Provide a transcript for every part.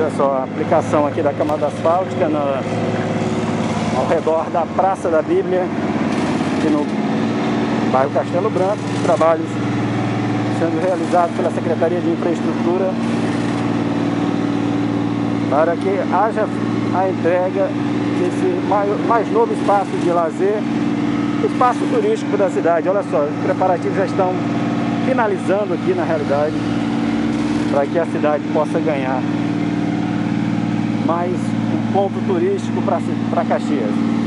Olha só a aplicação aqui da camada asfáltica ao redor da Praça da Bíblia, aqui no bairro Castelo Branco. Trabalhos sendo realizados pela Secretaria de Infraestrutura para que haja a entrega desse mais novo espaço de lazer, espaço turístico da cidade. Olha só, os preparativos já estão finalizando aqui na realidade para que a cidade possa ganhar mais um ponto turístico para Caxias.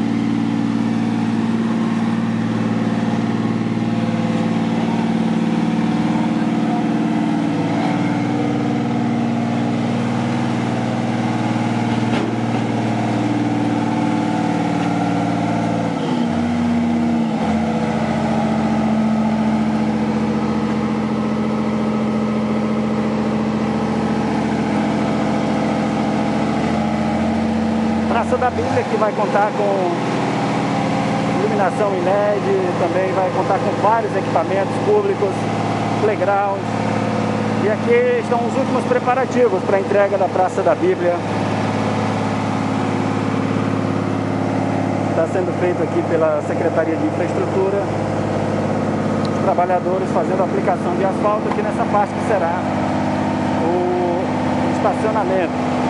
Praça da Bíblia que vai contar com iluminação em LED, também vai contar com vários equipamentos públicos, playground. E aqui estão os últimos preparativos para a entrega da Praça da Bíblia. Está sendo feito aqui pela Secretaria de Infraestrutura. Os trabalhadores fazendo a aplicação de asfalto aqui nessa parte que será o estacionamento.